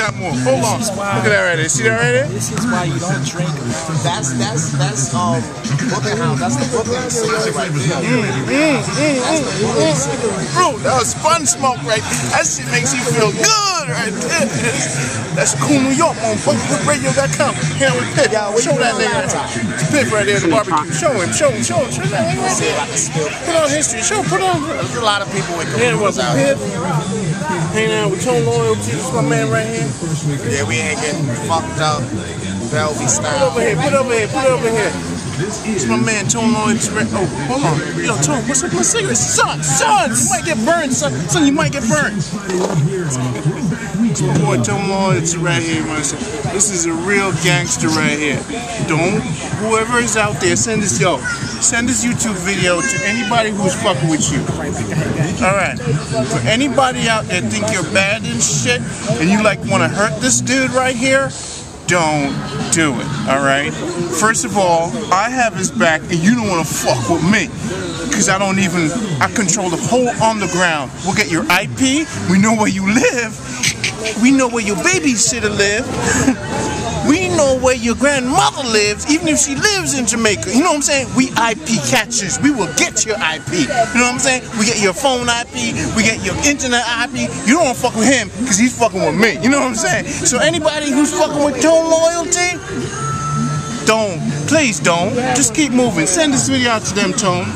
got more. Hold on. Look at that right there. See that right there? This is why you don't drink. That's that's that's um Brooklyn Hound. That's the Brooklyn cigarette right there. Bro, that was fun smoke right there. That shit makes you feel good right there. That's cool New York on Radio.com. Here with Pitt. Show that nigga. Pitt right there at the barbecue. Show him, show him, show him. Show that nigga right there. Put on history. Show, put on. There's a lot of people with Yeah, cameras with out here. Hanging out with Tone Loyalty. This is my man right here. Yeah, we ain't getting fucked up. Velvy Put style. over here, put over here, put over here. It's my man Tone Loyalty. right- Oh, hold on. Yo, Tone, what's up my cigarette? Son, son, you might get burned, son. Son, you might get burned. It's my boy Tone Loyalty right here, man. This is a real gangster right here. Don't, whoever is out there, send this, yo, send this YouTube video to anybody who's fucking with you. All right. For anybody out there think you're bad and shit, and you like want to hurt this dude right here, don't do it. All right. First of all, I have his back, and you don't want to fuck with me. Cause I don't even, I control the whole underground. We'll get your IP. We know where you live. We know where your babysitter live. Know where your grandmother lives, even if she lives in Jamaica. You know what I'm saying? We IP catchers. We will get your IP. You know what I'm saying? We get your phone IP. We get your internet IP. You don't fuck with him because he's fucking with me. You know what I'm saying? So anybody who's fucking with Tone Loyalty, don't. Please don't. Just keep moving. Send this video out to them, Tone.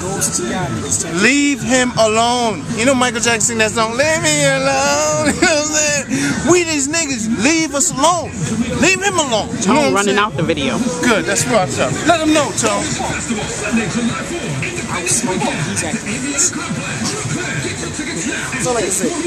Leave him alone. You know Michael Jackson that song, Leave me alone. Leave us alone. Leave him alone. You know I'm running saying? out the video. Good, that's what's up. Let him know, Tone. Out smoking. He's at. That's all I can say.